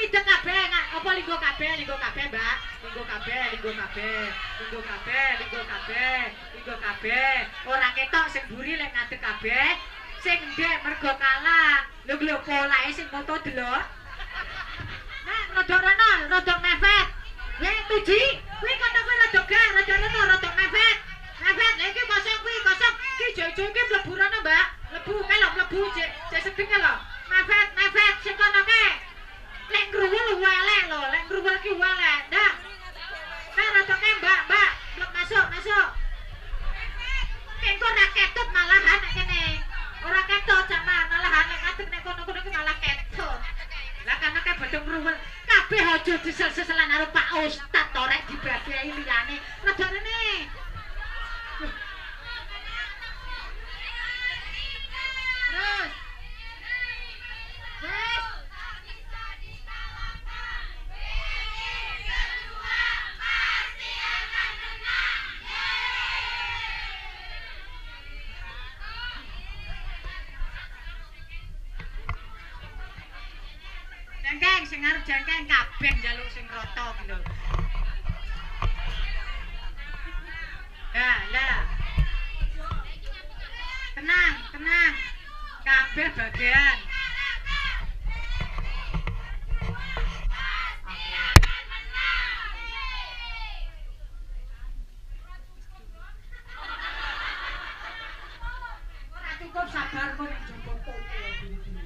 linggo kabeh, linggo kabeh, Mbak. Linggo kabeh, linggo kabeh. Linggo kabeh, linggo kabeh. Linggo kabeh. Ora ketok sing buri lek ngadeg kabeh. Sing ndek mergo kalah. Lho lho polahe sing foto delok. Nah, rodok rono, rodok mepet. Ya tuji, kuwi kono kuwi rodok ga, rodok rono, rodok mepet. Lha iki kosong kuwi, kosong. Ki jojo iki mlebu rono, Mbak. Mlebu, melok mlebu, jek jek sedeng lho. Mepet, mepet sing kono ke. Lek ngruwul welek lho, lek ngruwul ki welek. Ndak. Nah, rodoke Mbak, Mbak. Mlek masuk, masuk. Engko ora ketut malahan nek kene. Ora ketut jaman malahan nek ngadeg nek kono-kono ki malah ketut. Lah kan akeh bodho ngruwel. Kabeh aja disel-seselan karo Pak Ustad to rek dibagi liyane. Rada Jengkeng sing arep jengkeng kabeh njaluk sing rata lho. Ya, lah. Tenang, tenang. Kabeh bagian. Cukup sabarmu nek